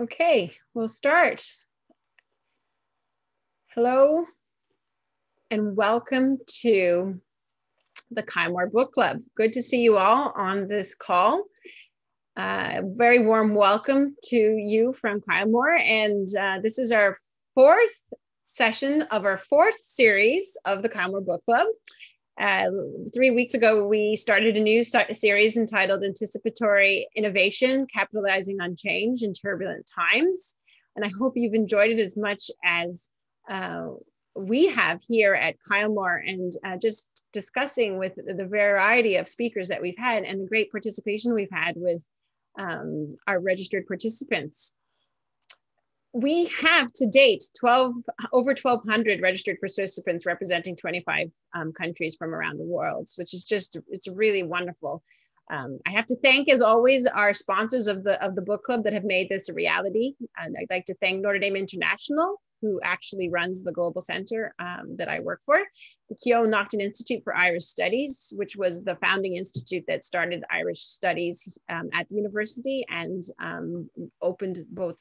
Okay, we'll start. Hello and welcome to the Kylemore Book Club. Good to see you all on this call. Uh, very warm welcome to you from Kylemore. And uh, this is our fourth session of our fourth series of the Kylemore Book Club. Uh, three weeks ago, we started a new series entitled Anticipatory Innovation Capitalizing on Change in Turbulent Times. And I hope you've enjoyed it as much as uh, we have here at Kylemore and uh, just discussing with the variety of speakers that we've had and the great participation we've had with um, our registered participants we have to date 12 over 1200 registered participants representing 25 um, countries from around the world which is just it's really wonderful. Um, i have to thank as always our sponsors of the of the book club that have made this a reality. And i'd like to thank notre dame international who actually runs the global center um, that i work for the keough naughton institute for irish studies which was the founding institute that started irish studies um, at the university and um, opened both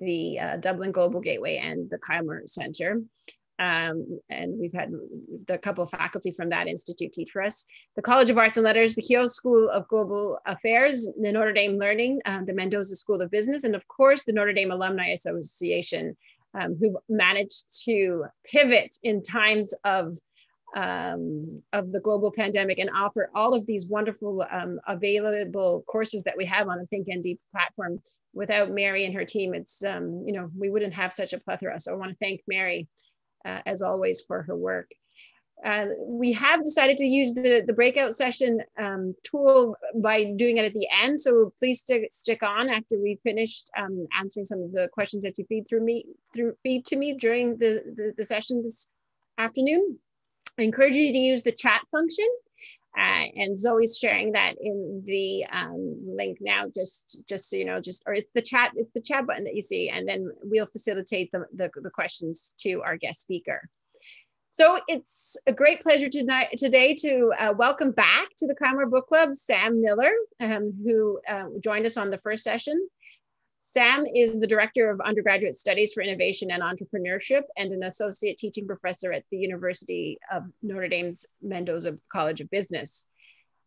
the uh, Dublin Global Gateway and the Kylemore Center. Um, and we've had a couple of faculty from that institute teach for us. The College of Arts and Letters, the Keough School of Global Affairs, the Notre Dame Learning, uh, the Mendoza School of Business, and of course the Notre Dame Alumni Association, um, who managed to pivot in times of um, of the global pandemic and offer all of these wonderful um, available courses that we have on the ThinkND platform. Without Mary and her team, it's, um, you know, we wouldn't have such a plethora. So I want to thank Mary, uh, as always, for her work. Uh, we have decided to use the, the breakout session um, tool by doing it at the end. So please stick, stick on after we finished um, answering some of the questions that you feed through me through feed to me during the, the, the session this afternoon. I encourage you to use the chat function. Uh, and Zoe's sharing that in the um, link now, just just so you know, just or it's the chat, it's the chat button that you see, and then we'll facilitate the, the, the questions to our guest speaker. So it's a great pleasure tonight, today to uh, welcome back to the Kylemore Book Club, Sam Miller, um, who uh, joined us on the first session. Sam is the Director of Undergraduate Studies for Innovation and Entrepreneurship and an Associate Teaching Professor at the University of Notre Dame's Mendoza College of Business.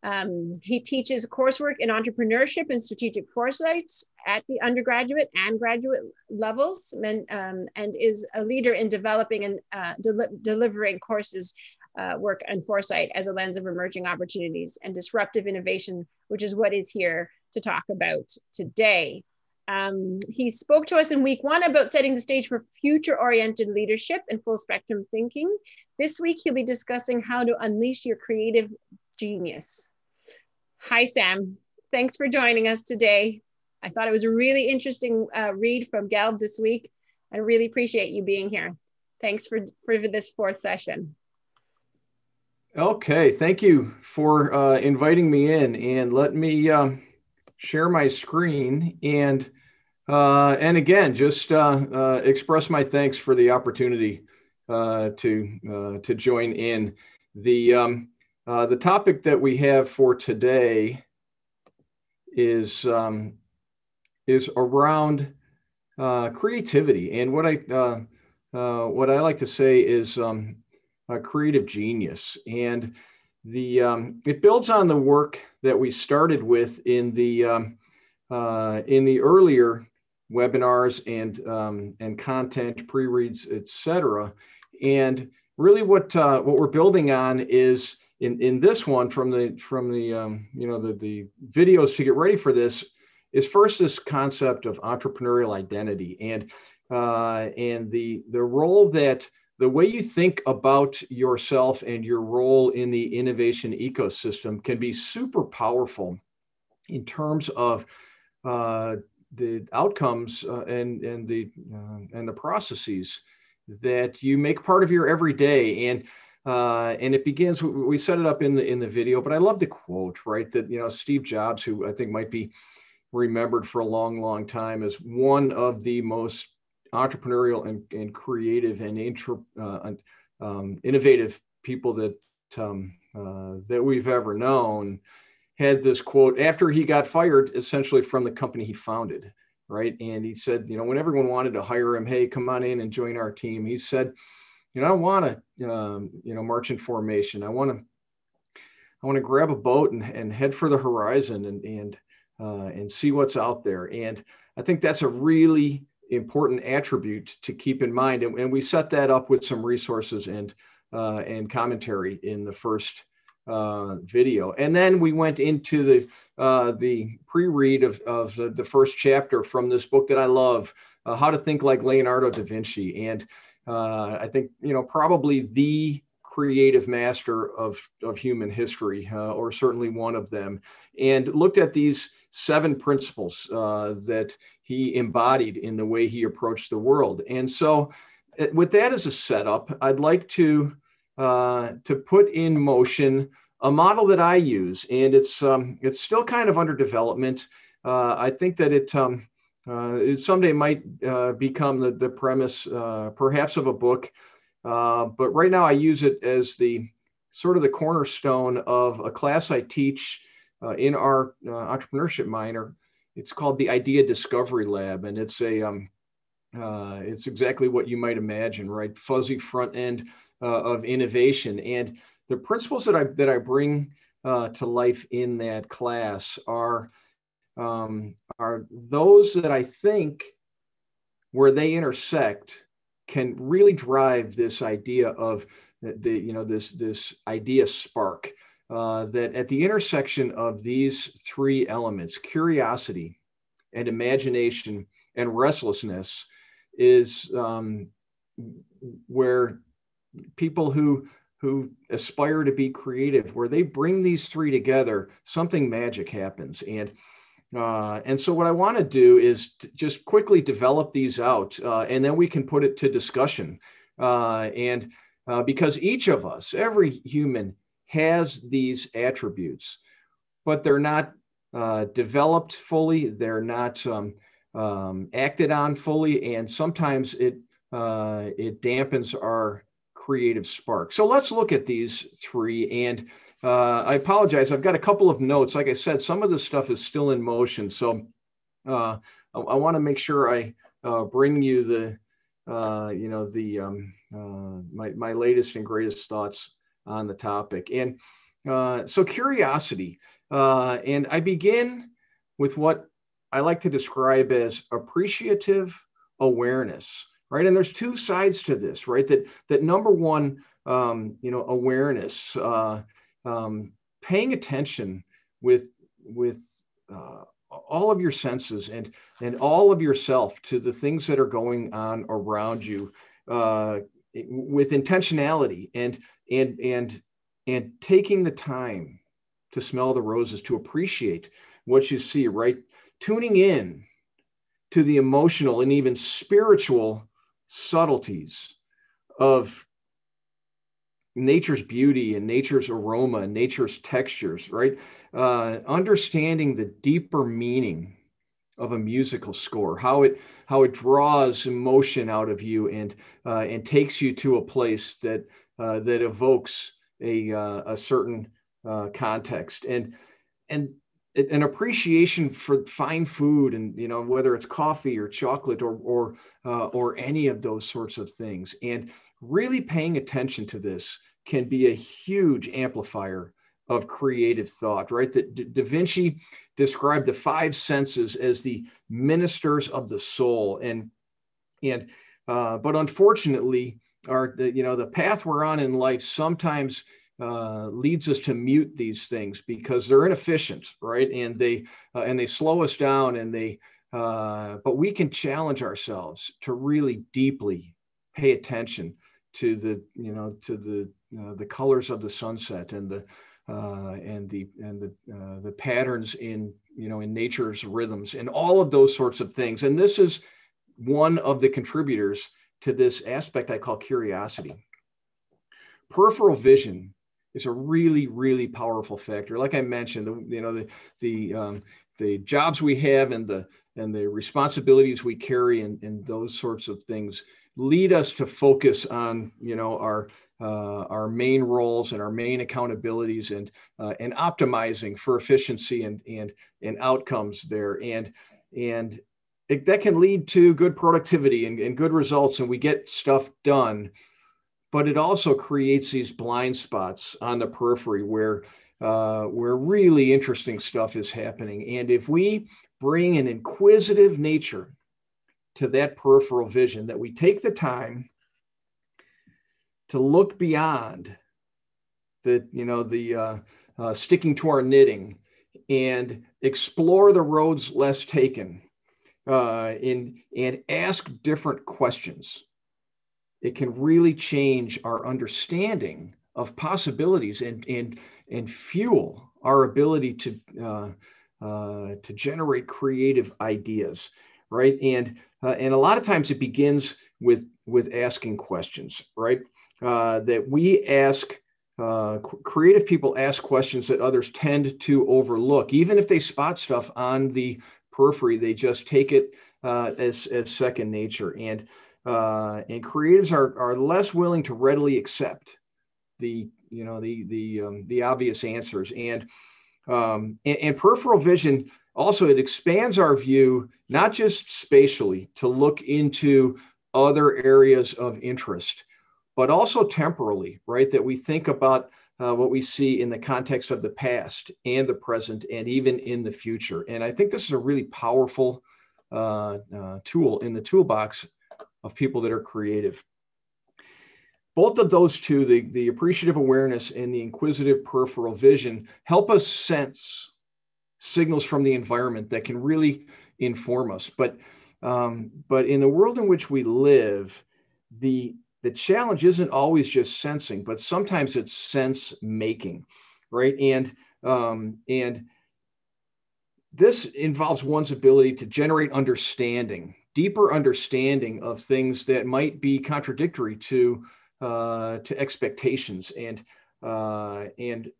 Um, he teaches coursework in entrepreneurship and strategic foresight at the undergraduate and graduate levels and, um, and is a leader in developing and uh, del delivering courses uh, work and foresight as a lens of emerging opportunities and disruptive innovation, which is what is here to talk about today. Um, he spoke to us in week one about setting the stage for future oriented leadership and full spectrum thinking. This week, he'll be discussing how to unleash your creative genius. Hi, Sam. Thanks for joining us today. I thought it was a really interesting uh, read from Gelb this week. I really appreciate you being here. Thanks for, for this fourth session. Okay, thank you for uh, inviting me in and let me uh, share my screen and uh, and again, just uh, uh, express my thanks for the opportunity uh, to uh, to join in. The um, uh, the topic that we have for today is um, is around creativity, and what I what I like to say is um, creative genius, and the um, it builds on the work that we started with in the um, in the earlier webinars and um, and content, pre-reads, etc. And really, what uh, what we're building on is in in this one from the from the um, you know the the videos to get ready for this is first this concept of entrepreneurial identity and uh, and the the role that the way you think about yourself and your role in the innovation ecosystem can be super powerful in terms of uh, the outcomes uh, and and the uh, and the processes that you make part of your everyday. And uh, and it begins we set it up in the in the video but i love the quote right that you know steve jobs who i think might be remembered for a long long time as one of the most entrepreneurial and, and creative and intro, uh, um, innovative people that um, uh, that we've ever known had this quote after he got fired essentially from the company he founded right? And he said, you know, when everyone wanted to hire him, hey, come on in and join our team, he said, you know, I don't want to, um, you know, march in formation. I want to, I want to grab a boat and, and head for the horizon and and uh, and see what's out there. And I think that's a really important attribute to keep in mind. And, and we set that up with some resources and uh, and commentary in the first uh, video. And then we went into the uh, the pre-read of, of the, the, first chapter from this book that I love, uh, How to Think Like Leonardo da Vinci. And uh, I think, you know, probably the creative master of, of human history, uh, or certainly one of them, and looked at these seven principles uh, that he embodied in the way he approached the world. And so, uh, with that as a setup, I'd like to uh, to put in motion a model that I use, and it's um, it's still kind of under development. Uh, I think that it um, uh, it someday might become the the premise, perhaps, of a book. Uh, but right now, I use it as the sort of the cornerstone of a class I teach in our entrepreneurship minor. It's called the Idea Discovery Lab, and it's a um, it's exactly what you might imagine, right? Fuzzy front end uh, of innovation. And the principles that I that I bring uh, to life in that class are um, are those that I think where they intersect can really drive this idea of the, you know this this idea spark uh, that at the intersection of these three elements curiosity and imagination and restlessness is um, where people who who aspire to be creative where they bring these three together something magic happens. And uh, and so what i want to do is to just quickly develop these out uh, and then we can put it to discussion uh, and uh, because each of us every human has these attributes but they're not uh, developed fully they're not um, um, acted on fully and sometimes it uh, it dampens our creative spark. So let's look at these three. And uh, I apologize, I've got a couple of notes. Like I said, some of this stuff is still in motion. So uh, I, I want to make sure I uh, bring you the, uh, you know, the um, uh, my, my latest and greatest thoughts on the topic. And uh, so curiosity. and I begin with what I like to describe as appreciative awareness right? And there's two sides to this, right? That that number one, um, you know, awareness, uh, um, paying attention with with uh, all of your senses and and all of yourself to the things that are going on around you uh, with intentionality and and and and taking the time to smell the roses to appreciate what you see right? Tuning in to the emotional and even spiritual subtleties of nature's beauty and nature's aroma and nature's textures, right? Uh, understanding the deeper meaning of a musical score, how it how it draws emotion out of you and uh, and takes you to a place that uh, that evokes a uh, a certain uh, context and and an appreciation for fine food and you know whether it's coffee or chocolate or or uh, or any of those sorts of things. And really paying attention to this can be a huge amplifier of creative thought right? That da vinci described the five senses as the ministers of the soul. And and uh, but unfortunately our the, you know the path we're on in life sometimes uh, leads us to mute these things because they're inefficient, right? And they uh, and they slow us down, and they. Uh, but we can challenge ourselves to really deeply pay attention to the you know to the uh, the colors of the sunset and the uh, and the and the the patterns in you know in nature's rhythms and all of those sorts of things. And this is one of the contributors to this aspect I call curiosity. Peripheral vision is a really really powerful factor like i mentioned the, you know the the um, the jobs we have and the and the responsibilities we carry and, and those sorts of things lead us to focus on you know our uh, our main roles and our main accountabilities and uh, and optimizing for efficiency and and and outcomes there and and it, that can lead to good productivity and, and good results, and we get stuff done. But it also creates these blind spots on the periphery where uh, where really interesting stuff is happening. And if we bring an inquisitive nature to that peripheral vision, that we take the time to look beyond the, you know, the uh, uh, sticking to our knitting and explore the roads less taken uh, in, and ask different questions. It can really change our understanding of possibilities and, and, and fuel our ability to, uh, uh, to generate creative ideas, right? And, uh, and a lot of times it begins with, with asking questions, right? Uh, that we ask uh, creative people ask questions that others tend to overlook. Even if they spot stuff on the periphery, they just take it uh, as, as second nature. And, uh, and creatives are, are less willing to readily accept the, you know, the, the, um, the obvious answers. And, um, and, and peripheral vision also, it expands our view, not just spatially to look into other areas of interest but also temporally, right? That we think about uh, what we see in the context of the past and the present and even in the future. And I think this is a really powerful uh, uh, tool in the toolbox of people that are creative. Both of those two, the, the appreciative awareness and the inquisitive peripheral vision, help us sense signals from the environment that can really inform us. But, um, but in the world in which we live, the the challenge isn't always just sensing, but sometimes it's sense making, right? And um, and this involves one's ability to generate understanding, deeper understanding of things that might be contradictory to uh, to expectations, and uh, and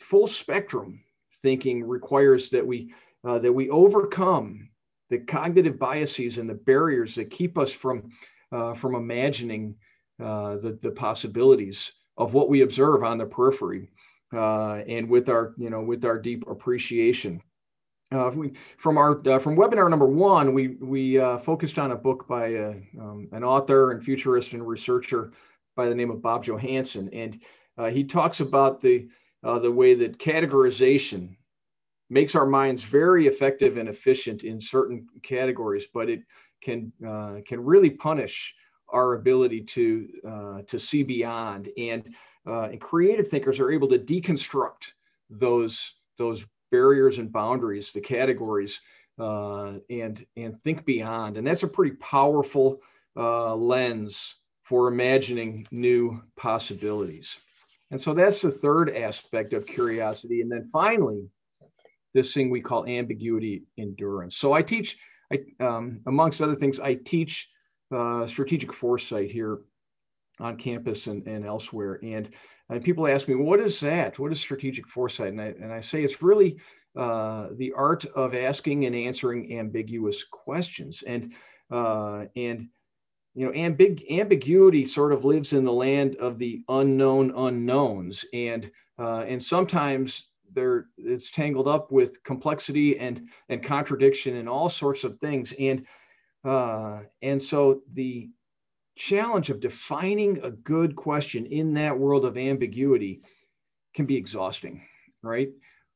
full spectrum thinking requires that we uh, that we overcome the cognitive biases and the barriers that keep us from uh, from imagining uh, the, the possibilities of what we observe on the periphery uh, and with our you know with our deep appreciation uh, we, from our uh, from webinar number one, we we uh, focused on a book by um, an author and futurist and researcher by the name of Bob Johansen, and he talks about the the way that categorization makes our minds very effective and efficient in certain categories, but it can uh, can really punish our ability to uh, to see beyond. And uh, and creative thinkers are able to deconstruct those those barriers and boundaries the categories uh, and and think beyond. And that's a pretty powerful uh, lens for imagining new possibilities. And so that's the third aspect of curiosity. And then finally this thing we call ambiguity endurance. So i teach I, um, amongst other things, I teach uh, strategic foresight here on campus and, and elsewhere. And, and people ask me, what is that? What is strategic foresight? And I, and I say it's really uh, the art of asking and answering ambiguous questions. And, uh, and you know, ambig- ambiguity sort of lives in the land of the unknown unknowns. And, uh, and sometimes there it's tangled up with complexity and and contradiction and all sorts of things and uh, and so the challenge of defining a good question in that world of ambiguity can be exhausting right?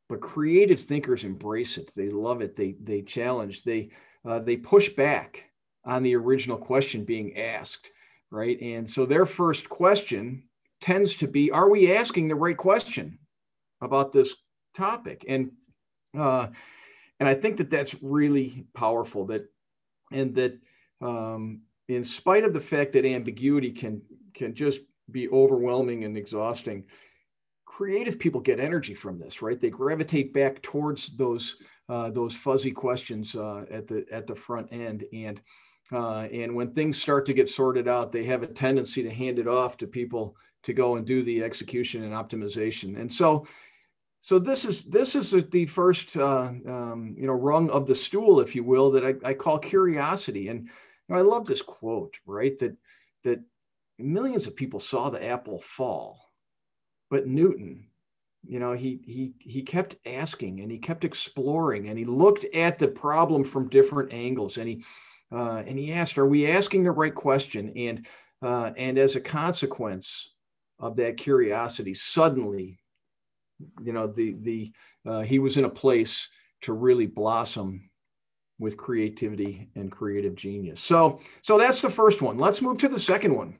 But creative thinkers embrace it. They love it. They they challenge. They uh, they push back on the original question being asked right? And so their first question tends to be are we asking the right question about this topic? And uh, and i think that that's really powerful that and that um, in spite of the fact that ambiguity can can just be overwhelming and exhausting creative people get energy from this right? They gravitate back towards those uh, those fuzzy questions uh, at the at the front end. And uh, and when things start to get sorted out they have a tendency to hand it off to people to go and do the execution and optimization. And so so this is this is the first uh, um, you know rung of the stool, if you will, that I, I call curiosity. And I love this quote, right? That that millions of people saw the apple fall, but Newton you know he he he kept asking and he kept exploring and he looked at the problem from different angles and he uh, and he asked are we asking the right question and uh, and as a consequence of that curiosity suddenly you know the the uh, he was in a place to really blossom with creativity and creative genius. So so that's the first one. Let's move to the second one.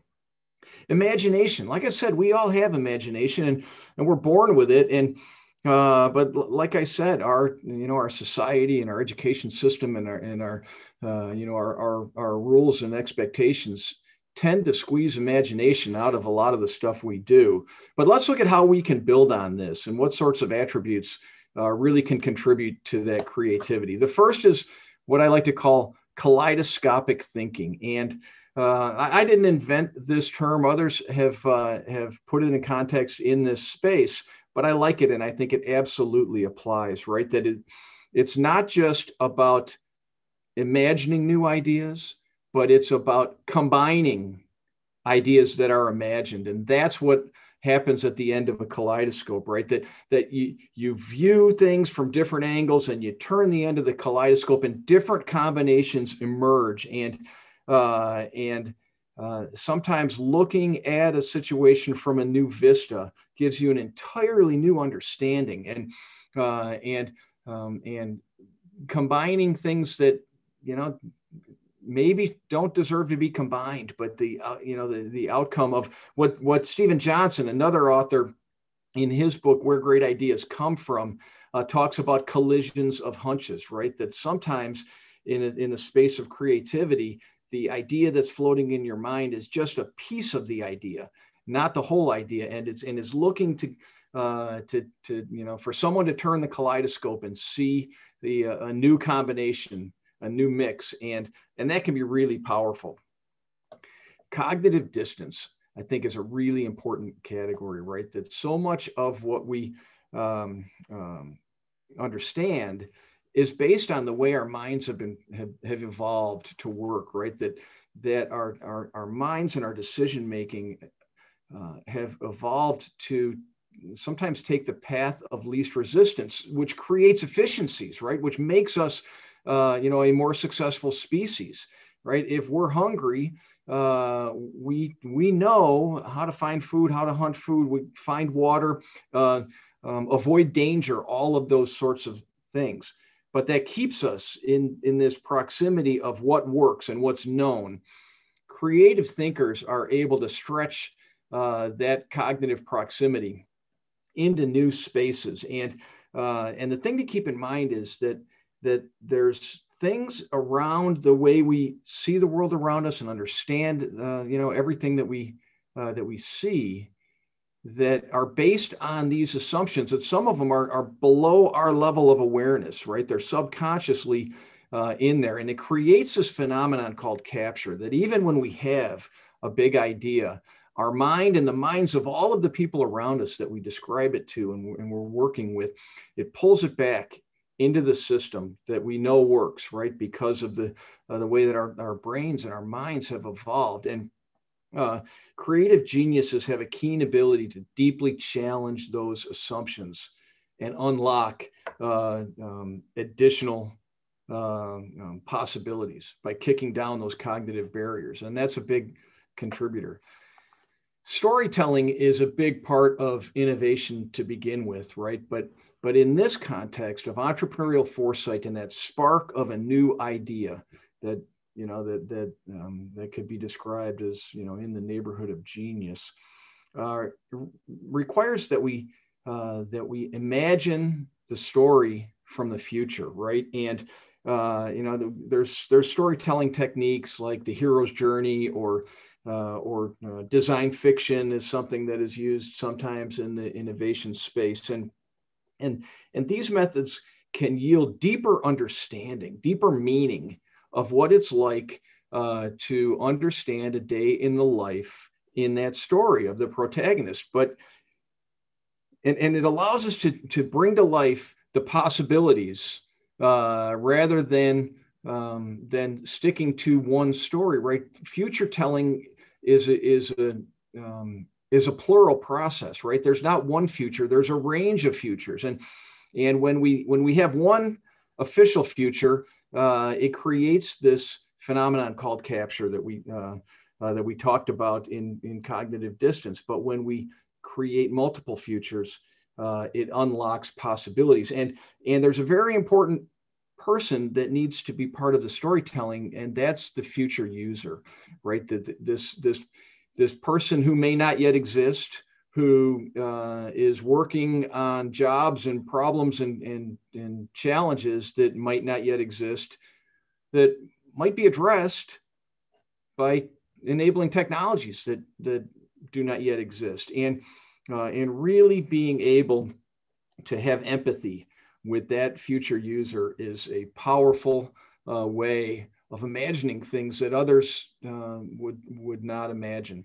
Imagination. Like i said we all have imagination and, and we're born with it. And uh, but like I said, our you know our society and our education system and our and our uh, you know our, our our rules and expectations tend to squeeze imagination out of a lot of the stuff we do. But let's look at how we can build on this and what sorts of attributes uh, really can contribute to that creativity. The first is what I like to call kaleidoscopic thinking, and uh, I, didn't invent this term. Others have uh, have put it in context in this space, but I like it, and I think it absolutely applies. Right, that it, it's not just about imagining new ideas, but it's about combining ideas that are imagined, and that's what happens at the end of a kaleidoscope right? That that you you view things from different angles and you turn the end of the kaleidoscope and different combinations emerge. And uh, and uh, sometimes looking at a situation from a new vista gives you an entirely new understanding. And uh, and um, and combining things that you know maybe don't deserve to be combined but the uh, you know the, the outcome of what what Steven Johnson another author in his book where great ideas come from uh, talks about collisions of hunches right that sometimes in a, in the space of creativity the idea that's floating in your mind is just a piece of the idea, not the whole idea. And it's and is looking to uh, to to you know for someone to turn the kaleidoscope and see the uh, a new combination, a new mix, and and that can be really powerful. Cognitive distance, I think, is a really important category, right? That so much of what we um, um, understand is based on the way our minds have been have, have evolved to work right that that our our, our minds and our decision making uh, have evolved to sometimes take the path of least resistance which creates efficiencies right which makes us uh, you know a more successful species right if we're hungry uh, we we know how to find food how to hunt food we find water uh, um, avoid danger all of those sorts of things but that keeps us in, in this proximity of what works and what's known. Creative thinkers are able to stretch uh, that cognitive proximity into new spaces. And, uh, and the thing to keep in mind is that, that there's things around the way we see the world around us and understand, uh, you know, everything that we, uh, that we see that are based on these assumptions that some of them are, are below our level of awareness, right? They're subconsciously uh, in there. And it creates this phenomenon called capture that even when we have a big idea, our mind and the minds of all of the people around us that we describe it to and, and we're working with, it pulls it back into the system that we know works, right? Because of the, uh, the way that our, our brains and our minds have evolved. And uh, creative geniuses have a keen ability to deeply challenge those assumptions and unlock uh, um, additional uh, um, possibilities by kicking down those cognitive barriers. And that's a big contributor. Storytelling is a big part of innovation to begin with, right? But but in this context of entrepreneurial foresight and that spark of a new idea that you know that that um, that could be described as you know in the neighborhood of genius uh, requires that we uh, that we imagine the story from the future right? And uh, you know the, there's there's storytelling techniques like the hero's journey or uh, or uh, design fiction is something that is used sometimes in the innovation space. And and and these methods can yield deeper understanding deeper meaning of what it's like uh, to understand a day in the life in that story of the protagonist. But and, and it allows us to, to bring to life the possibilities uh, rather than um, than sticking to one story. Right? Future telling is a, is a um, is a plural process, right? There's not one future, there's a range of futures. And, and when, we, when we have one official future, uh, it creates this phenomenon called capture that we, uh, uh, that we talked about in, in cognitive distance. But when we create multiple futures, uh, it unlocks possibilities. And, and there's a very important person that needs to be part of the storytelling, and that's the future user, right? That this, this, this person who may not yet exist, who uh, is working on jobs and problems and, and, and challenges that might not yet exist, that might be addressed by enabling technologies that, that do not yet exist. And, uh, and really being able to have empathy with that future user is a powerful uh, way of imagining things that others uh, would would not imagine.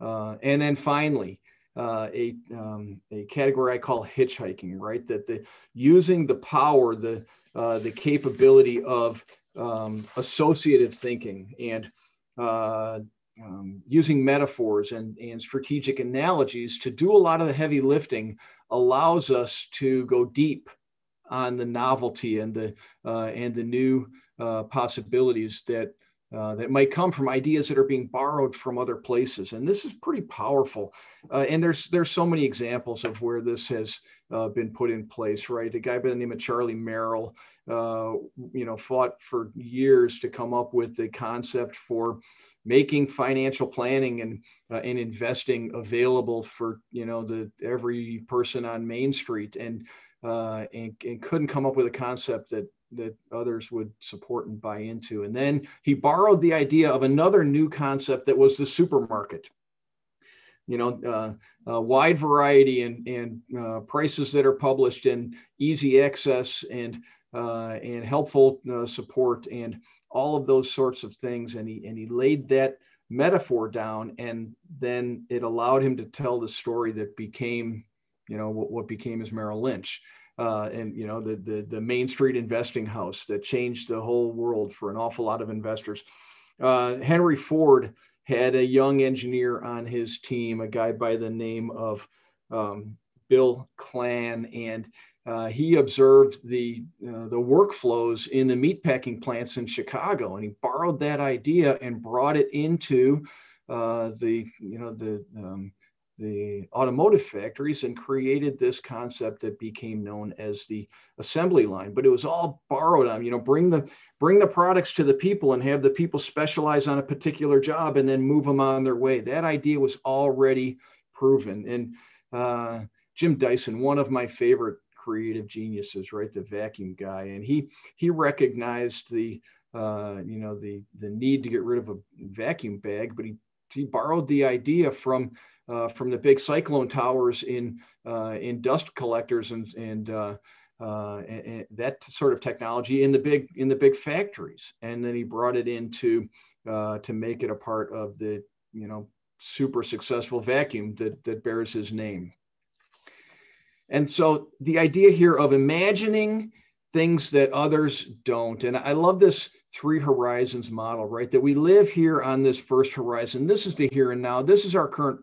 Uh, and then finally, uh, a um, a category I call hitchhiking, right? That the using the power, the uh, the capability of um, associative thinking and uh, um, using metaphors and, and strategic analogies to do a lot of the heavy lifting allows us to go deep on the novelty and the uh, and the new uh, possibilities that uh, that might come from ideas that are being borrowed from other places. And this is pretty powerful. Uh, and there's there's so many examples of where this has uh, been put in place, right? A guy by the name of Charlie Merrill, uh, you know, fought for years to come up with the concept for making financial planning and and investing available for you know the every person on Main Street and uh, and, and couldn't come up with a concept that that others would support and buy into. And then he borrowed the idea of another new concept that was the supermarket. You know, uh, wide variety and, and uh, prices that are published and easy access and uh, and helpful uh, support and all of those sorts of things. And he and he laid that metaphor down, and then it allowed him to tell the story that became you know what, what became as Merrill Lynch. Uh, and you know the, the, the Main Street investing house that changed the whole world for an awful lot of investors. Uh, Henry Ford had a young engineer on his team, a guy by the name of um, Bill Klann, and uh, he observed the uh, the workflows in the meatpacking plants in Chicago, and he borrowed that idea and brought it into uh, the you know the um, the automotive factories and created this concept that became known as the assembly line. But it was all borrowed on you know bring the bring the products to the people and have the people specialize on a particular job and then move them on their way. That idea was already proven. And uh, jim dyson one of my favorite creative geniuses right the vacuum guy and he he recognized the uh, you know the the need to get rid of a vacuum bag but he he borrowed the idea from uh, from the big cyclone towers in uh, in dust collectors and and, uh, uh, and, and, that sort of technology in the big in the big factories, and then he brought it into uh, to make it a part of the you know super successful vacuum that that bears his name. And so the idea here of imagining things that others don't. And I love this three horizons model, right? That we live here on this first horizon. This is the here and now. This is our current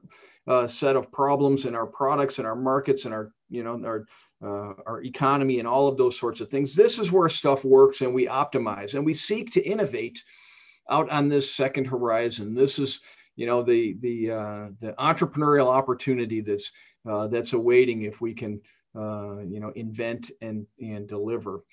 uh, set of problems in our products and our markets and our you know our uh, our economy and all of those sorts of things. This is where stuff works and we optimize and we seek to innovate out on this second horizon. This is you know the the uh, the entrepreneurial opportunity that's uh, that's awaiting if we can uh, you know invent and and deliver.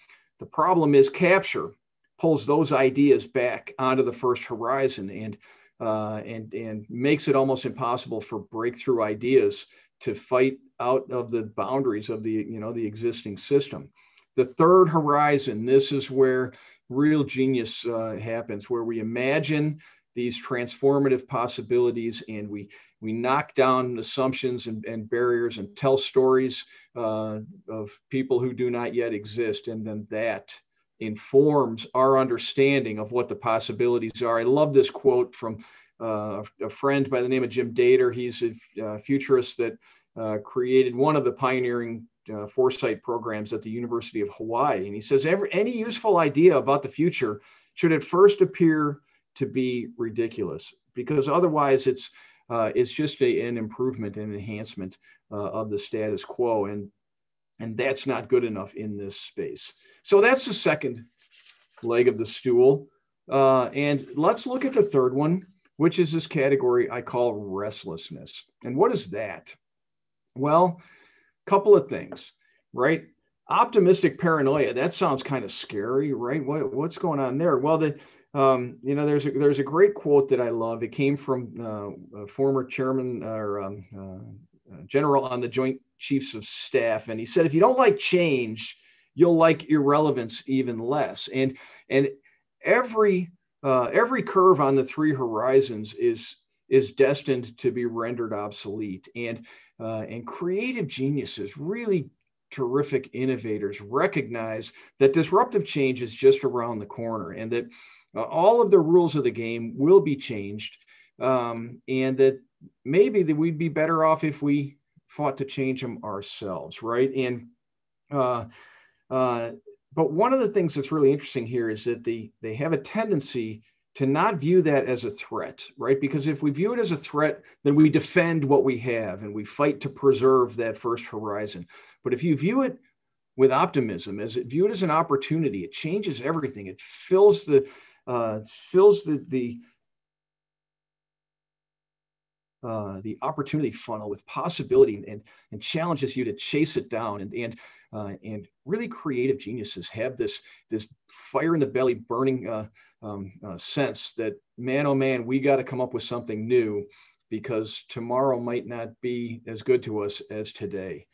The problem is capture pulls those ideas back onto the first horizon and uh, and and makes it almost impossible for breakthrough ideas to fight out of the boundaries of the you know the existing system. The third horizon, this is where real genius uh, happens, where we imagine these transformative possibilities and we we knock down assumptions and, and barriers and tell stories uh, of people who do not yet exist and then that informs our understanding of what the possibilities are. I love this quote from uh, a friend by the name of Jim Dator. He's a uh, futurist that uh, created one of the pioneering uh, foresight programs at the University of Hawaii. And he says, Every, any useful idea about the future should at first appear to be ridiculous because otherwise it's uh, is just a, an improvement and enhancement uh, of the status quo. And, and that's not good enough in this space. So that's the second leg of the stool. Uh, and let's look at the third one, which is this category I call restlessness. And what is that? Well, a couple of things, right? Optimistic paranoia, that sounds kind of scary, right? What, what's going on there? Well, the, um, you know, there's a, there's a great quote that I love. It came from uh, a former chairman or um, uh, general on the Joint Chiefs of Staff, and he said, if you don't like change, you'll like irrelevance even less. And and every uh, every curve on the three horizons is is destined to be rendered obsolete. And uh, and creative geniuses, really terrific innovators, recognize that disruptive change is just around the corner, and that uh, all of the rules of the game will be changed, um, and that maybe that we'd be better off if we fought to change them ourselves, right? And uh, uh, but one of the things that's really interesting here is that they they have a tendency to not view that as a threat, right? Because if we view it as a threat, then we defend what we have and we fight to preserve that first horizon. But if you view it with optimism, as it view it as an opportunity, it changes everything. It fills the uh, fills the the uh, the opportunity funnel with possibility and, and challenges you to chase it down and and uh, and really creative geniuses have this this fire in the belly burning uh, um, uh, sense that man oh man we got to come up with something new because tomorrow might not be as good to us as today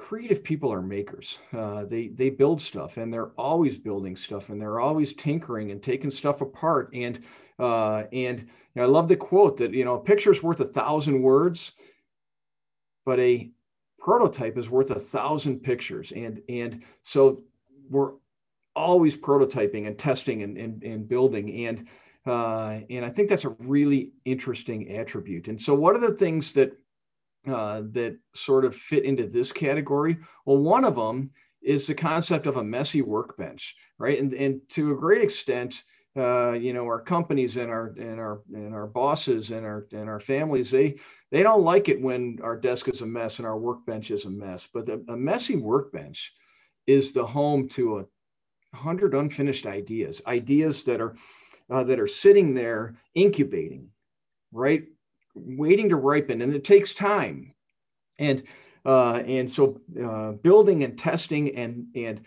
creative people are makers. Uh, they they build stuff, and they're always building stuff, and they're always tinkering and taking stuff apart. And uh, and you know, I love the quote that you know a picture's worth a thousand words, but a prototype is worth a thousand pictures. And and so we're always prototyping and testing and and, and building and. Uh, and I think that's a really interesting attribute. And so, what are the things that uh, that sort of fit into this category? Well, one of them is the concept of a messy workbench, right? And, and to a great extent, uh, you know, our companies and our and our and our bosses and our and our families, they they don't like it when our desk is a mess and our workbench is a mess. But the, a messy workbench is the home to a hundred unfinished ideas, ideas that are uh, that are sitting there incubating, right? waiting to ripen, and it takes time. And uh, and so uh, building and testing and and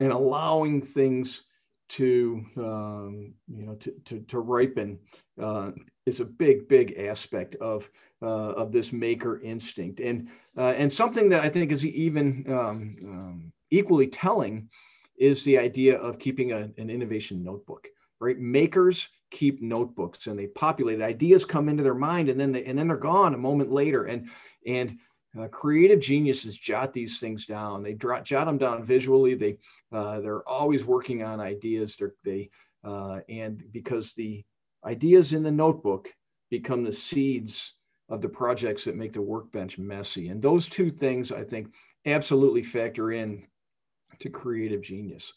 and allowing things to um, you know to, to, to ripen uh, is a big big aspect of uh, of this maker instinct. And uh, and something that I think is even um, um, equally telling is the idea of keeping a, an innovation notebook right? Makers keep notebooks and they populate. Ideas come into their mind and then they, and then they're gone a moment later. And and uh, creative geniuses jot these things down. They jot, them down visually. They uh, they're always working on ideas. They're, they uh, and because the ideas in the notebook become the seeds of the projects that make the workbench messy. And those two things i think absolutely factor in to creative genius.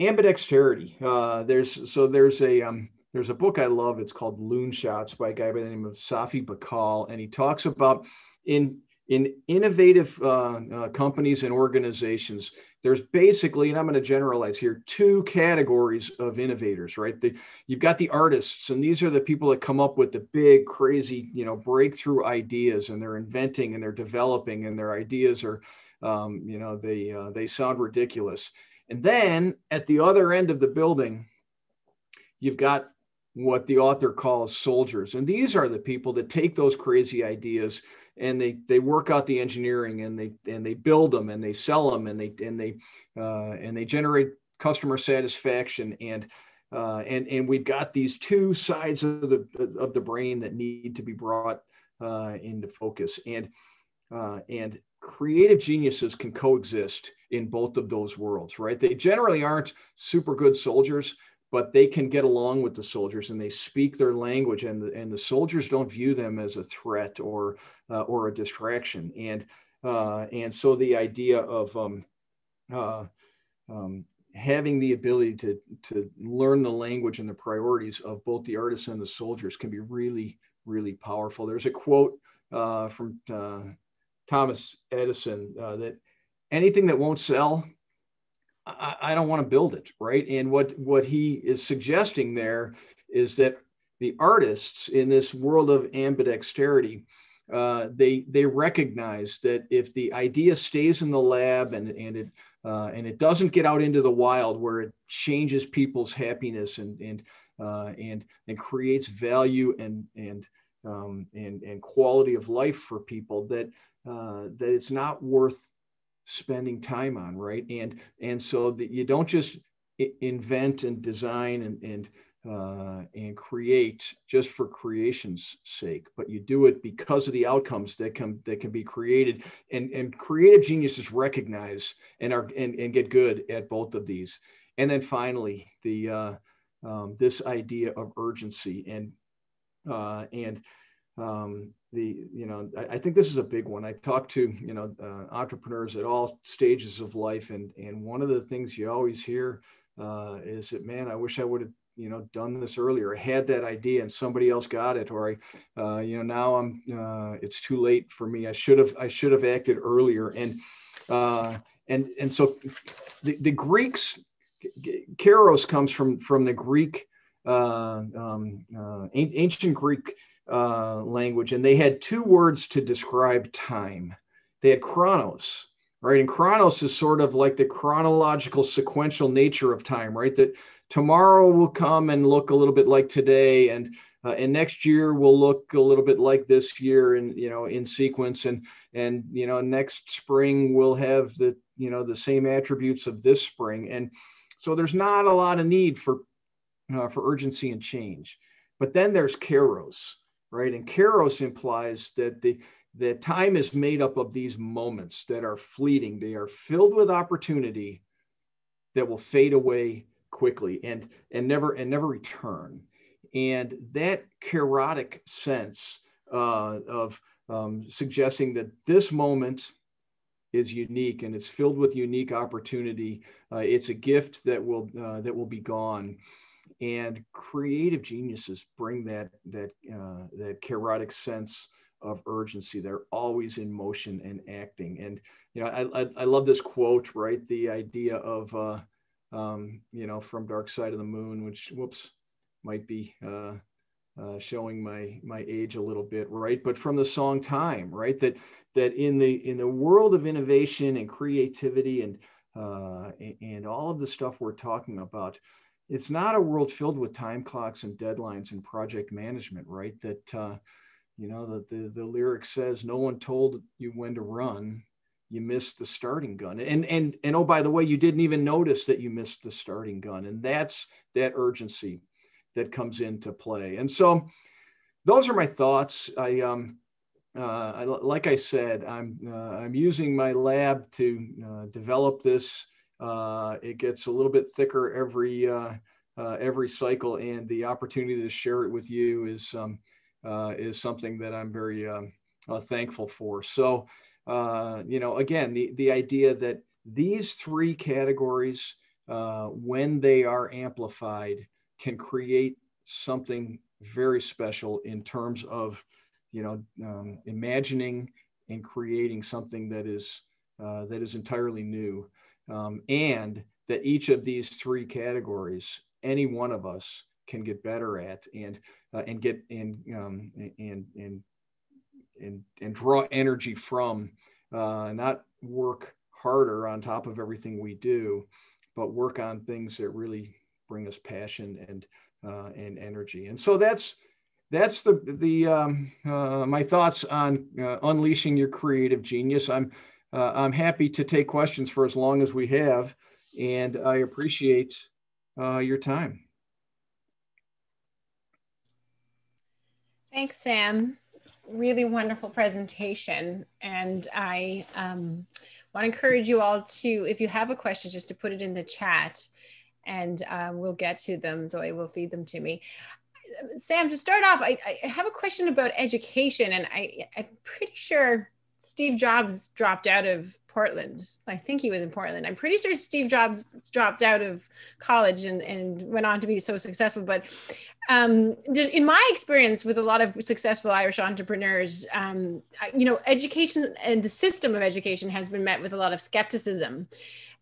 Ambidexterity. Uh, there's so there's a um, there's a book I love. It's called Loonshots by a guy by the name of Safi Bahcall, and he talks about in in innovative uh, uh, companies and organizations. There's basically, and I'm going to generalize here, two categories of innovators, right? The, you've got the artists, and these are the people that come up with the big, crazy, you know, breakthrough ideas, and they're inventing and they're developing, and their ideas are, um, you know, they uh, they sound ridiculous and then at the other end of the building, you've got what the author calls soldiers. And these are the people that take those crazy ideas and they they work out the engineering and they and they build them and they sell them and they and they uh, and they generate customer satisfaction and uh, and and we've got these two sides of the of the brain that need to be brought uh, into focus and uh, and creative geniuses can coexist in both of those worlds, right? They generally aren't super good soldiers, but they can get along with the soldiers and they speak their language, and the, and the soldiers don't view them as a threat or uh, or a distraction. And uh, and so the idea of um, uh, um, having the ability to to learn the language and the priorities of both the artists and the soldiers can be really really powerful. There's a quote uh, from uh, Thomas Edison uh, that anything that won't sell, I, I don't want to build it, right? And what what he is suggesting there is that the artists in this world of ambidexterity, uh, they they recognize that if the idea stays in the lab and and it uh, and it doesn't get out into the wild where it changes people's happiness and and uh, and and creates value and and um, and and quality of life for people that uh, that it's not worth spending time on right and and so that you don't just invent and design and and uh, and create just for creation's sake, but you do it because of the outcomes that can that can be created. And, and creative geniuses recognize and are and, and get good at both of these. And then finally, the uh, um, this idea of urgency and uh, and um, the you know I, I, think this is a big one. I talk to you know uh, entrepreneurs at all stages of life, and and one of the things you always hear uh, is that man, I wish I would have you know done this earlier. I had that idea and somebody else got it, or I uh, you know now I'm uh, it's too late for me. I should have I should have acted earlier, and uh, and and so the, the Greeks, Kairos comes from from the Greek uh, um, ancient Greek uh, language, and they had two words to describe time. They had chronos, right? And chronos is sort of like the chronological sequential nature of time, right? That tomorrow will come and look a little bit like today, and uh, and next year will look a little bit like this year, and you know, in sequence, and and you know, next spring will have the you know the same attributes of this spring, and so there's not a lot of need for uh, for urgency and change. But then there's kairos, right? And kairos implies that the that time is made up of these moments that are fleeting. They are filled with opportunity that will fade away quickly and and never and never return. And that kairotic sense uh, of um, suggesting that this moment is unique and it's filled with unique opportunity. Uh, it's a gift that will uh, that will be gone and creative geniuses bring that that uh, that kairotic sense of urgency. They're always in motion and acting. And you know i i, I love this quote right? The idea of uh, um, you know from dark side of the moon which whoops might be uh, uh, showing my my age a little bit right? But from the song time right? That that in the in the world of innovation and creativity and uh, and all of the stuff we're talking about it's not a world filled with time clocks and deadlines and project management, right? That uh, you know the, the the lyric says, "No one told you when to run. You missed the starting gun." And and and oh, by the way, you didn't even notice that you missed the starting gun, and that's that urgency that comes into play. And so, those are my thoughts. I um. Uh, I, like I said, I'm uh, I'm using my lab to uh, develop this uh, it gets a little bit thicker every uh, uh, every cycle, and the opportunity to share it with you is um, uh, is something that I'm very um, uh, thankful for. So, uh, you know, again, the the idea that these three categories, when they are amplified, can create something very special in terms of, you know, um, imagining and creating something that is that is entirely new um, and that each of these three categories, any one of us can get better at and uh, and get and um, and and and and draw energy from, uh, not work harder on top of everything we do, but work on things that really bring us passion and uh, and energy. And so that's that's the the um, uh, my thoughts on uh, unleashing your creative genius. I'm uh, I'm happy to take questions for as long as we have, and I appreciate uh, your time. Thanks, Sam. Really wonderful presentation. And I um, want to encourage you all to, if you have a question, just to put it in the chat and uh, we'll get to them. Zoe will feed them to me. Sam, to start off, I, I have a question about education, and I, I'm pretty sure Steve Jobs dropped out of Portland. I think he was in Portland. I'm pretty sure Steve Jobs dropped out of college and, and went on to be so successful. But um, in my experience with a lot of successful Irish entrepreneurs, um, you know, education and the system of education has been met with a lot of skepticism.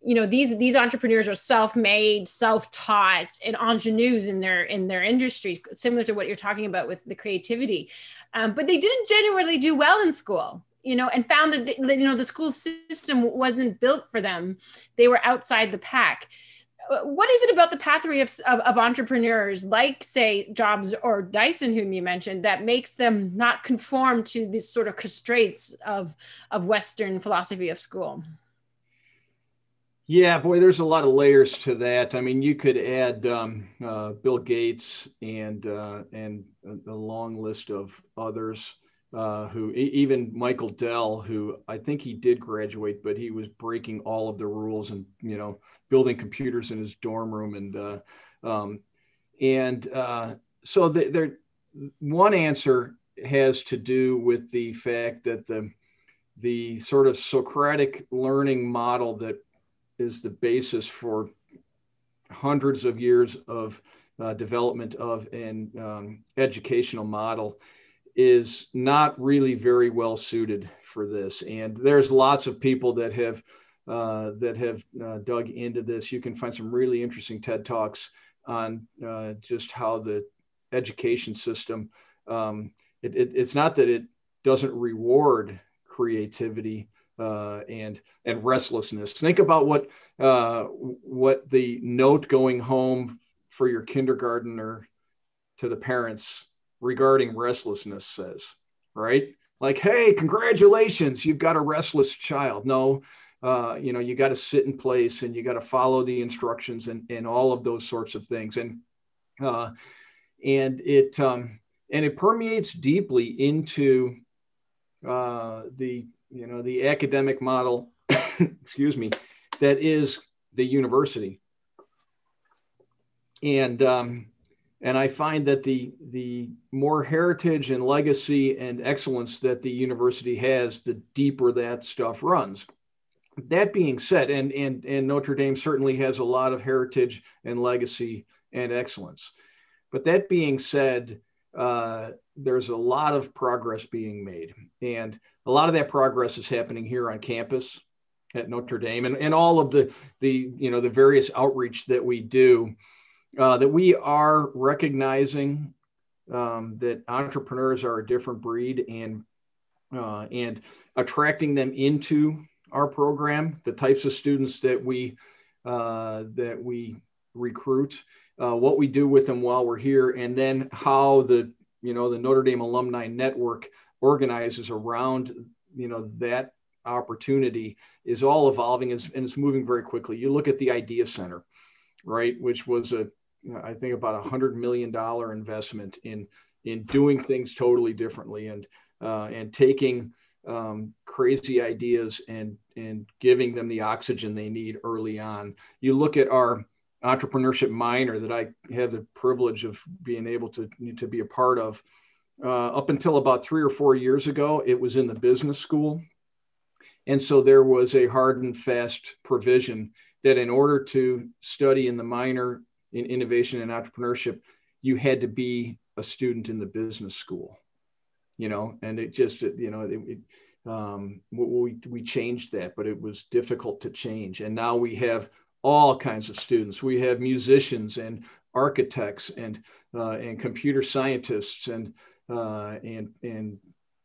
You know, these these entrepreneurs are self-made, self-taught, and ingenues in their in their industry, similar to what you're talking about with the creativity. Um, but they didn't genuinely do well in school you know, and found that, you know, the school system wasn't built for them. They were outside the pack. Uh, what is it about the pathway of, of, of, entrepreneurs like, say, Jobs or Dyson, whom you mentioned, that makes them not conform to these sort of constraints of, of Western philosophy of school? Yeah, boy, there's a lot of layers to that. I mean, you could add um, uh, Bill Gates and uh, and a long list of others uh, who even Michael Dell, who I think he did graduate, but he was breaking all of the rules and you know building computers in his dorm room and uh, um, and uh, so the, there one answer has to do with the fact that the the sort of Socratic learning model that is the basis for hundreds of years of uh, development of an um, educational model is not really very well suited for this. And there's lots of people that have uh, that have uh, dug into this. You can find some really interesting TED talks on uh, just how the education system. Um, it, it, it's not that it doesn't reward creativity uh, and and restlessness. Think about what uh, what the note going home for your kindergartner to the parents regarding restlessness says, right? Like, hey, congratulations, you've got a restless child. No, uh, you know, you got to sit in place and you got to follow the instructions and, and all of those sorts of things. And uh, and it um, and it permeates deeply into uh, the you know the academic model, excuse me, that is the university. And um, and I find that the the more heritage and legacy and excellence that the university has, the deeper that stuff runs. That being said, and and and Notre Dame certainly has a lot of heritage and legacy and excellence. But that being said, uh, there's a lot of progress being made, and a lot of that progress is happening here on campus at Notre Dame, and, and all of the the you know the various outreach that we do uh, that we are recognizing um, that entrepreneurs are a different breed and uh, and attracting them into our program, the types of students that we uh, that we recruit, uh, what we do with them while we're here, and then how the you know the Notre Dame Alumni Network organizes around you know that opportunity is all evolving and it's moving very quickly. You look at the Idea Center, right, which was a I think about a hundred million dollar investment in in doing things totally differently and uh, and taking um, crazy ideas and and giving them the oxygen they need early on. You look at our entrepreneurship minor that I have the privilege of being able to to be a part of. Uh, up until about three or four years ago, it was in the business school, and so there was a hard and fast provision that in order to study in the minor in innovation and entrepreneurship, you had to be a student in the business school, you know, and it just, you know, it, it, um, we, we changed that, but it was difficult to change. And now we have all kinds of students. We have musicians and architects and, uh, and computer scientists and, uh, and, and,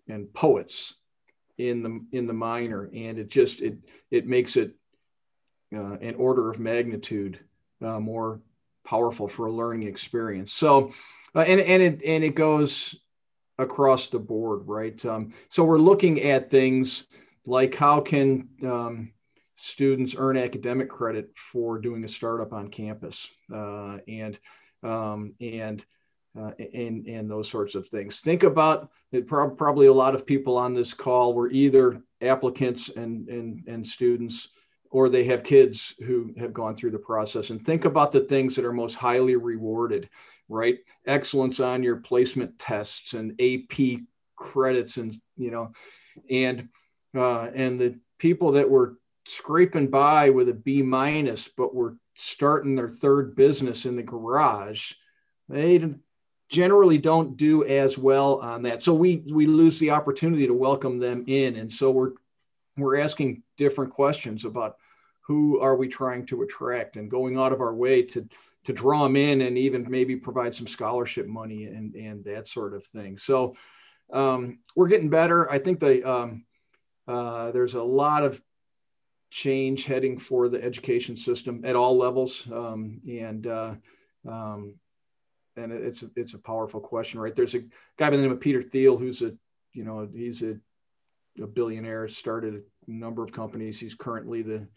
and poets in the, in the minor. And it just, it, it makes it uh, an order of magnitude uh, more powerful for a learning experience. So, uh, and and it and it goes across the board, right? Um, so we're looking at things like how can um, students earn academic credit for doing a startup on campus, uh, and um, and uh, and and those sorts of things. Think about it. Probably a lot of people on this call were either applicants and and and students or they have kids who have gone through the process. And think about the things that are most highly rewarded right? Excellence on your placement tests and ap credits and you know and uh, and the people that were scraping by with a B minus, but were starting their third business in the garage, they generally don't do as well on that. So we we lose the opportunity to welcome them in, and so we're we're asking different questions about who are we trying to attract and going out of our way to to draw them in and even maybe provide some scholarship money and and that sort of thing. So um, we're getting better. I think the um, uh, there's a lot of change heading for the education system at all levels, um, and uh, um, and it's a, it's a powerful question, right? There's a guy by the name of Peter Thiel who's a you know he's a, a billionaire, started a number of companies. He's currently the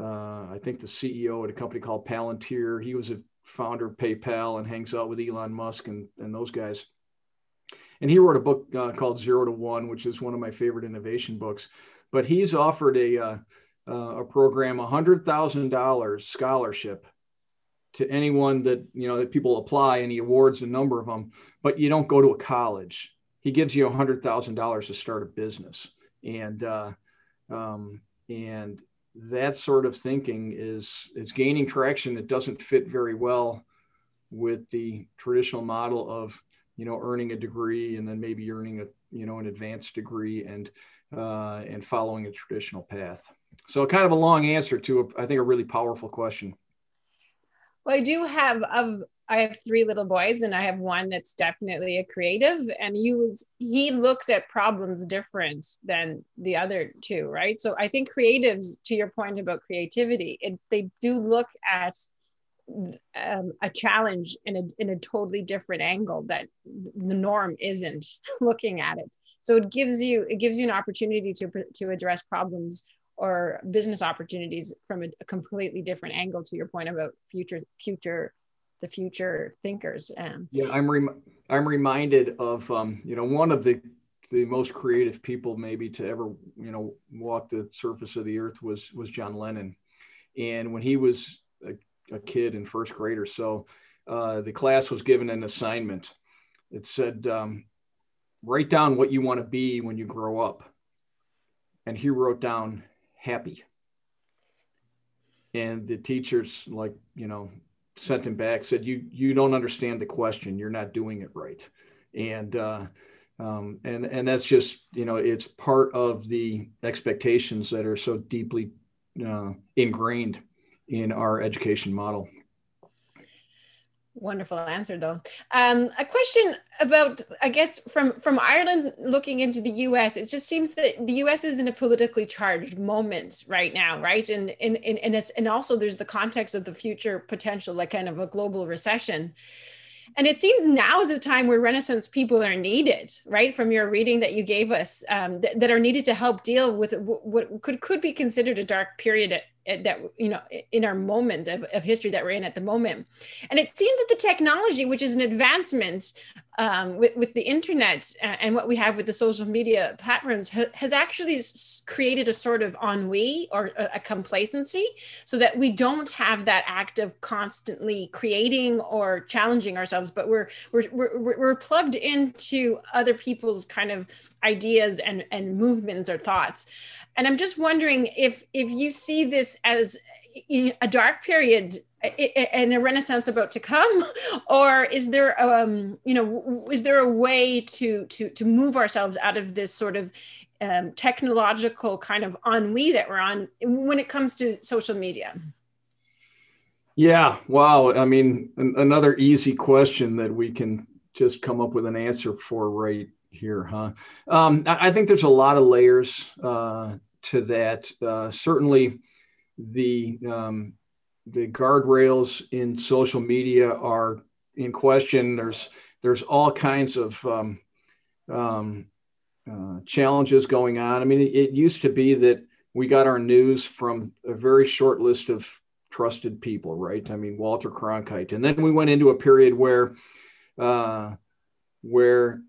uh, I think the CEO at a company called Palantir. He was a founder of PayPal and hangs out with Elon Musk and, and those guys. And he wrote a book uh, called Zero to One, which is one of my favorite innovation books. But he's offered a, uh, uh, a program, a hundred thousand dollars scholarship to anyone that you know that people apply, and he awards a number of them. But you don't go to a college. He gives you a hundred thousand dollars to start a business, and uh, um, and that sort of thinking is is gaining traction. It doesn't fit very well with the traditional model of you know earning a degree and then maybe earning a you know an advanced degree and uh, and following a traditional path. So kind of a long answer to a, I think a really powerful question. Well, I do have of I have three little boys, and I have one that's definitely a creative, and you he looks at problems different than the other two, right? So I think creatives, to your point about creativity, it, they do look at um, a challenge in a in a totally different angle that the norm isn't looking at it. So it gives you it gives you an opportunity to to address problems or business opportunities from a, a completely different angle. To your point about future future the future thinkers. And yeah, I'm rem- I'm reminded of um, you know one of the the most creative people maybe to ever you know walk the surface of the earth was was John Lennon, and when he was a, a kid in first grade or so, uh, the class was given an assignment. It said um, write down what you want to be when you grow up, and he wrote down happy. And the teachers like you know sent him back said you you don't understand the question. You're not doing it right. And uh, um, and and that's just you know it's part of the expectations that are so deeply uh, ingrained in our education model Wonderful answer, though. Um, a question about, I guess, from from Ireland looking into the U.S. It just seems that the U.S. is in a politically charged moment right now, right? And and and and, and also there's the context of the future potential, like kind of a global recession. And it seems now is the time where Renaissance people are needed, right? From your reading that you gave us, um, th- that are needed to help deal with what could could be considered a dark period Eh, that you know in our moment of, of history that we're in at the moment. And it seems that the technology which is an advancement um, with, with the internet and what we have with the social media platforms ha- has actually created a sort of ennui or a, a, complacency so that we don't have that act of constantly creating or challenging ourselves but we're we're, we're, we're plugged into other people's kind of ideas and, and movements or thoughts. And i'm just wondering if if you see this as a dark period and a renaissance about to come? Or is there um you know is there a way to to to move ourselves out of this sort of um, technological kind of ennui that we're on when it comes to social media? Yeah wow. I mean an, another easy question that we can just come up with an answer for right here huh? Um, I, think there's a lot of layers uh, to that. Uh, certainly the um, the guardrails in social media are in question. There's there's all kinds of um, um, uh, challenges going on. I mean, it, it, used to be that we got our news from a very short list of trusted people, right? I mean, Walter Cronkite, and then we went into a period where uh, where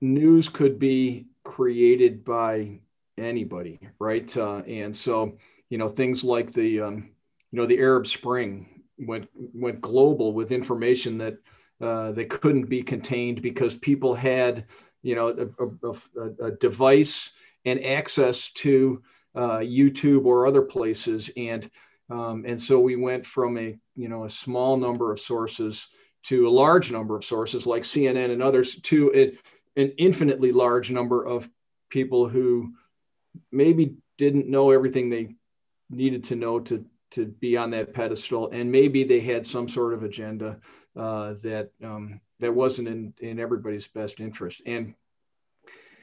news could be created by anybody, right? Uh, and so you know things like the um, you know the Arab Spring went went global with information that uh, that couldn't be contained because people had you know a, a, a, device and access to uh, YouTube or other places. And um, and so we went from a you know a small number of sources to a large number of sources like CNN and others to a, an infinitely large number of people who maybe didn't know everything they needed to know to to be on that pedestal, and maybe they had some sort of agenda uh, that um, that wasn't in in everybody's best interest. And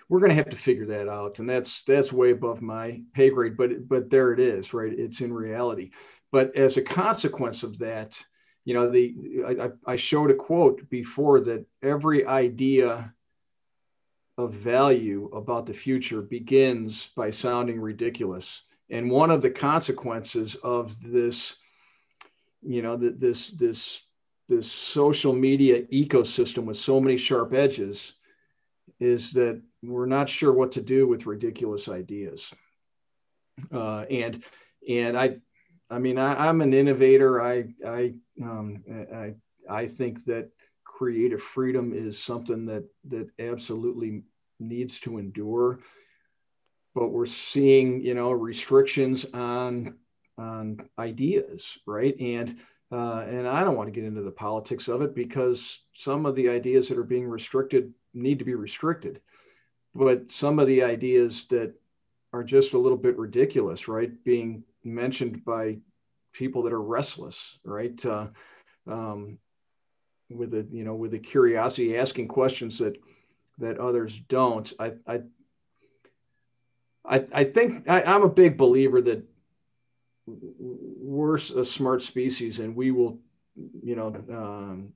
we're going to have to figure that out, and that's that's way above my pay grade. But but there it is, right? It's in reality. But as a consequence of that, you know, the I, I showed a quote before that every idea of value about the future begins by sounding ridiculous and one of the consequences of this you know this this this social media ecosystem with so many sharp edges is that we're not sure what to do with ridiculous ideas. Uh, and and i i mean I, am an innovator. I i um, i i think that creative freedom is something that that absolutely needs to endure but we're seeing you know restrictions on on ideas right? And uh, and i don't want to get into the politics of it because some of the ideas that are being restricted need to be restricted. But some of the ideas that are just a little bit ridiculous right being mentioned by people that are restless right? Uh, um, with a you know with a curiosity asking questions that that others don't i i I, I think I, I'm a big believer that we're a smart species and we will, you know, um,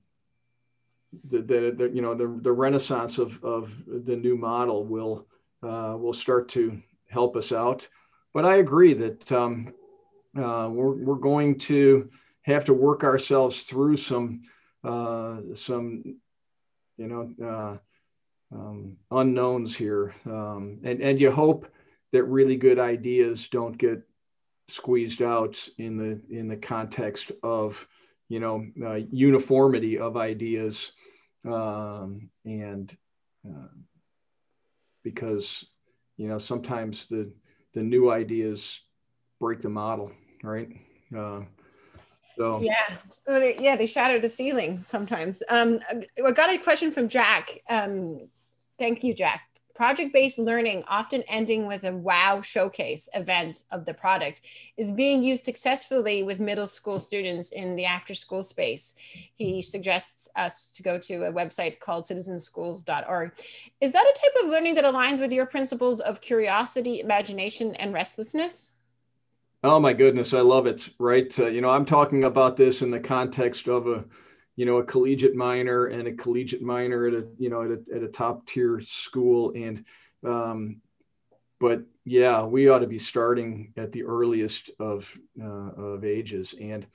the, the, the, you know the, the renaissance of, of the new model will uh, will start to help us out. But I agree that um, uh, we're, we're going to have to work ourselves through some uh, some you know uh, um, unknowns here, um, and and you hope that really good ideas don't get squeezed out in the in the context of you know uh, uniformity of ideas um, and uh, because you know sometimes the the new ideas break the model right? Uh, so. Yeah. Yeah they shatter the ceiling sometimes. Um, i got a question from jack. Um, thank you jack Project based learning, often ending with a wow showcase event of the product, is being used successfully with middle school students in the after school space. He suggests us to go to a website called citizenschools.org. Is that a type of learning that aligns with your principles of curiosity, imagination, and restlessness? Oh my goodness, I love it. Right. Uh, you know, I'm talking about this in the context of a you know a collegiate minor and a collegiate minor at a you know at a, at a top tier school. And um, but yeah we ought to be starting at the earliest of uh, of ages and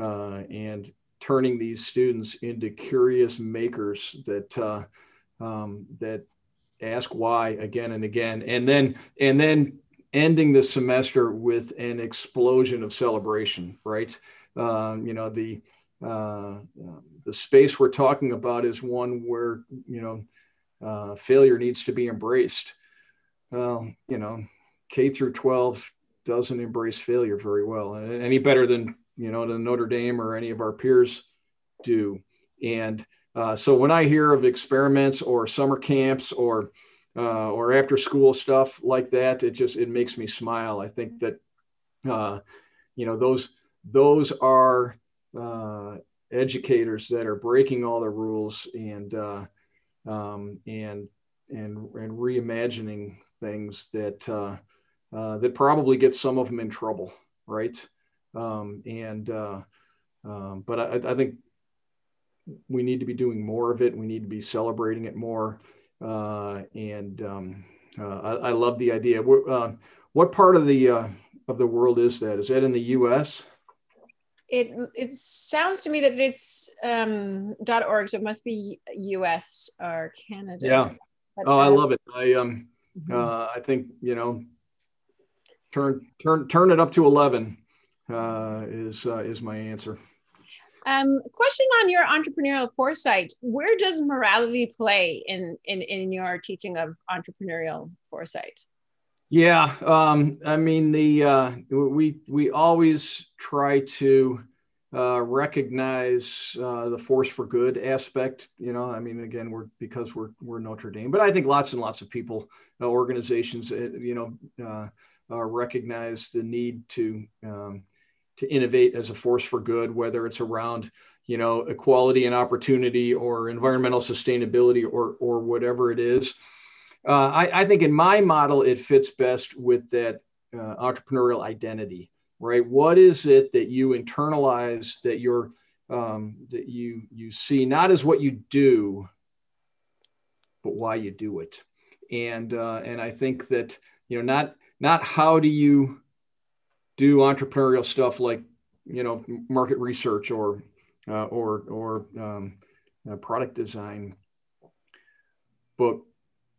uh, and turning these students into curious makers that uh, um, that ask why again and again. And then and then ending the semester with an explosion of celebration right? Um, you know the uh, the space we're talking about is one where you know uh, failure needs to be embraced. Well, you know, K through 12 doesn't embrace failure very well, any better than you know the Notre Dame or any of our peers do. And uh, so when I hear of experiments or summer camps or uh, or after school stuff like that, it just it makes me smile. I think that uh, you know those those are uh, educators that are breaking all the rules and uh, um, and and and reimagining things that uh, uh, that probably get some of them in trouble, right? Um, and uh, um, but I, I, think we need to be doing more of it. We need to be celebrating it more. Uh, and um, I, I, love the idea. what part of the of the world is that? Is that in the U.S.? It it sounds to me that it's um, .org, so it must be U.S. or Canada. Yeah. But, oh, I love it. I um, mm-hmm. uh, I think you know, turn turn turn it up to eleven uh, is uh, is my answer. Um, question on your entrepreneurial foresight: Where does morality play in in in your teaching of entrepreneurial foresight? Yeah, um, I mean the uh, we we always try to uh, recognize uh, the force for good aspect. You know, I mean, again, we're because we're we're Notre Dame, but I think lots and lots of people, uh, organizations, uh, you know, uh, recognize the need to um, to innovate as a force for good, whether it's around you know equality and opportunity or environmental sustainability or or whatever it is. I, I, think in my model, it fits best with that entrepreneurial identity right? What is it that you internalize that you're um, that you you see not as what you do, but why you do it, and uh, and I think that you know not not how do you do entrepreneurial stuff like you know market research or uh, or or um, uh, product design, but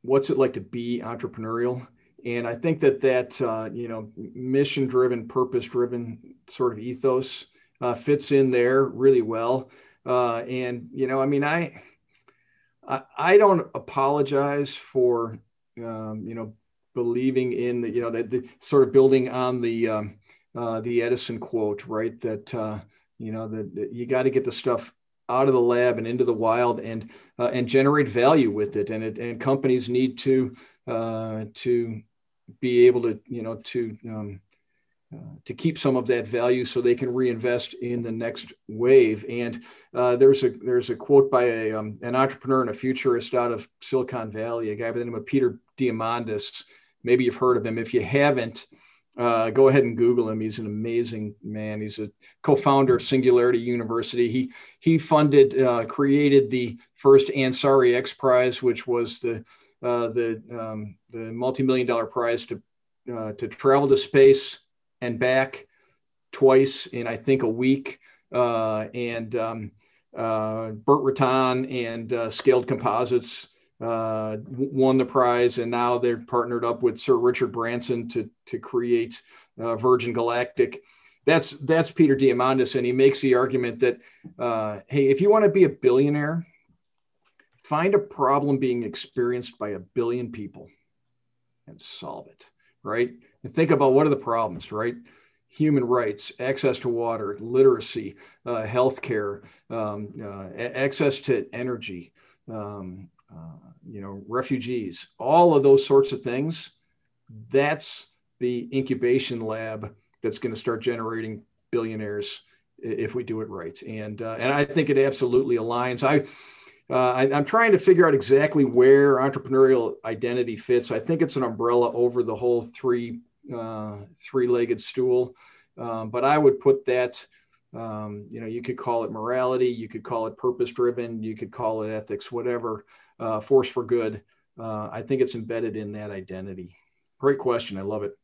what's it like to be entrepreneurial and I think that that uh, you know mission driven, purpose driven sort of ethos uh, fits in there really well. Uh, and you know, I mean, I, I don't apologize for um, you know believing in the you know the, the sort of building on the um, uh, the Edison quote, right? That uh, you know that, that you got to get the stuff out of the lab and into the wild and uh, and generate value with it and it, and companies need to uh, to be able to, you know, to um, uh, to keep some of that value so they can reinvest in the next wave. And uh, there's a there's a quote by a um, an entrepreneur and a futurist out of Silicon Valley, a guy by the name of Peter Diamandis. Maybe you've heard of him. If you haven't, uh, go ahead and Google him. He's an amazing man. He's a co-founder of Singularity University. He he funded, uh, created the first Ansari X Prize, which was the uh, the um, the multi-million dollar prize to uh, to travel to space and back twice in I think a week. Uh, and um, uh, Burt Rutan and uh, Scaled Composites uh, won the prize, and now they're partnered up with Sir Richard Branson to to create uh, Virgin Galactic. That's that's Peter Diamandis, and he makes the argument that uh, hey, if you want to be a billionaire find a problem being experienced by a billion people and solve it, right? And think about what are the problems, right? Human rights, access to water, literacy, uh, healthcare, um, uh, access to energy, um, you know, refugees, all of those sorts of things. That's the incubation lab that's going to start generating billionaires if we do it right. And uh, and I think it absolutely aligns. I uh, I, am trying to figure out exactly where entrepreneurial identity fits. I think it's an umbrella over the whole three uh, three-legged stool, um, but I would put that. Um, you know, you could call it morality, you could call it purpose-driven, you could call it ethics, whatever. Uh, force for good. Uh, I think it's embedded in that identity. Great question. I love it.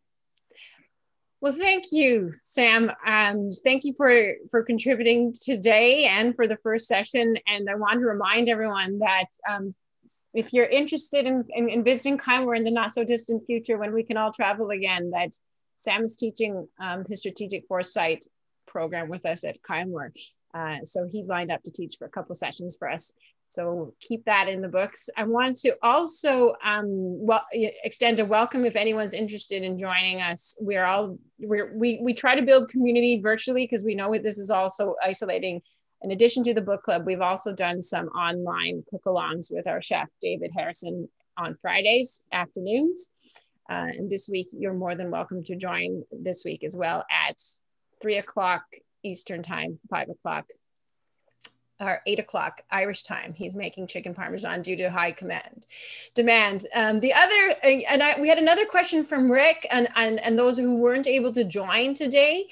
Well, thank you, Sam. Um, thank you for for contributing today and for the first session. And I want to remind everyone that um, if you're interested in, in, in visiting Kylemore in the not so distant future, when we can all travel again, that Sam is teaching um, his strategic foresight program with us at Kylemore. Uh, so he's lined up to teach for a couple sessions for us so keep that in the books. I want to also um, well, extend a welcome if anyone's interested in joining us. We're all we're, we we try to build community virtually because we know this is also isolating. In addition to the book club, we've also done some online cook-alongs with our chef David Harrison on Fridays afternoons. Uh, and this week, you're more than welcome to join this week as well at three o'clock Eastern time, five o'clock or eight o'clock Irish time. He's making chicken parmesan due to high command demand. Um, the other, and I, we had another question from Rick and, and, and those who weren't able to join today.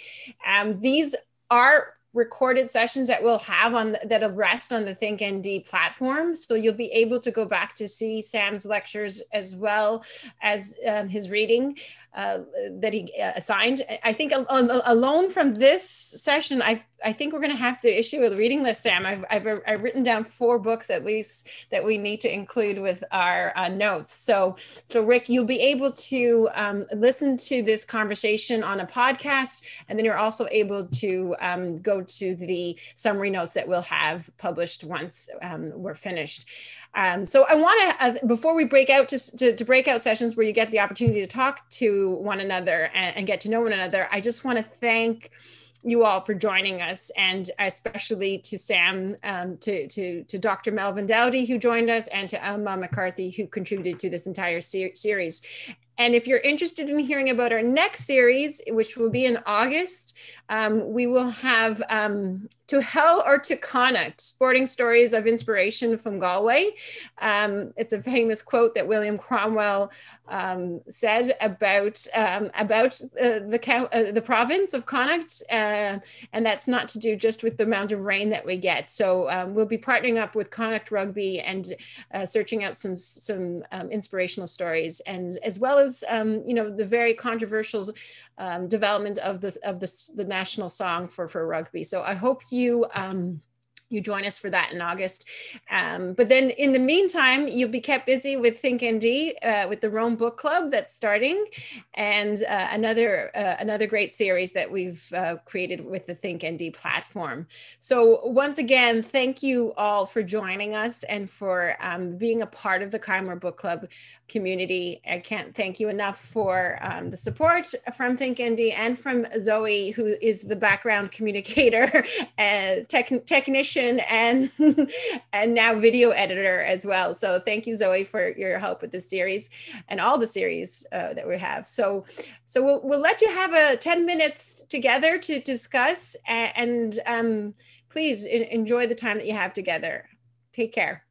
Um, these are recorded sessions that we'll have on that'll rest on the ThinkND platform. So you'll be able to go back to see Sam's lectures as well as um, his reading. Uh, that he uh, assigned. I think alone from this session, I I think we're going to have to issue a reading list, Sam. I've, I've, I've written down four books at least that we need to include with our uh, notes. So so Rick, you'll be able to um, listen to this conversation on a podcast, and then you're also able to um, go to the summary notes that we'll have published once um, we're finished. Um, so I want to, uh, before we break out to, to, to, breakout sessions where you get the opportunity to talk to one another and, and get to know one another, I just want to thank you all for joining us, and especially to Sam, um, to, to, to Dr. Melvin Dowdy, who joined us, and to Emma McCarthy, who contributed to this entire ser series. And if you're interested in hearing about our next series, which will be in August, um, we will have um, To Hell or to Connacht, Sporting Stories of Inspiration from Galway. Um, it's a famous quote that William Cromwell um, said about, um, about uh, the, uh, the province of Connacht. Uh, and that's not to do just with the amount of rain that we get. So um, we'll be partnering up with Connacht Rugby and uh, searching out some, some inspirational stories, and as well as, you know, the very controversial um, development of the of the, the national song for for rugby. So I hope you um, you join us for that in August. Um, but then in the meantime, you'll be kept busy with Think ND uh, with the Rome Book Club that's starting, and uh, another uh, another great series that we've uh, created with the Think ND platform. So once again, thank you all for joining us and for um, being a part of the Kylemore Book Club community. I can't thank you enough for um, the support from Think ND and from Zoe, who is the background communicator and tech, technician and and now video editor as well. So thank you, Zoe, for your help with this series and all the series uh, that we have. So so we'll, we'll let you have a 10 minutes together to discuss and, and um, please enjoy the time that you have together. Take care.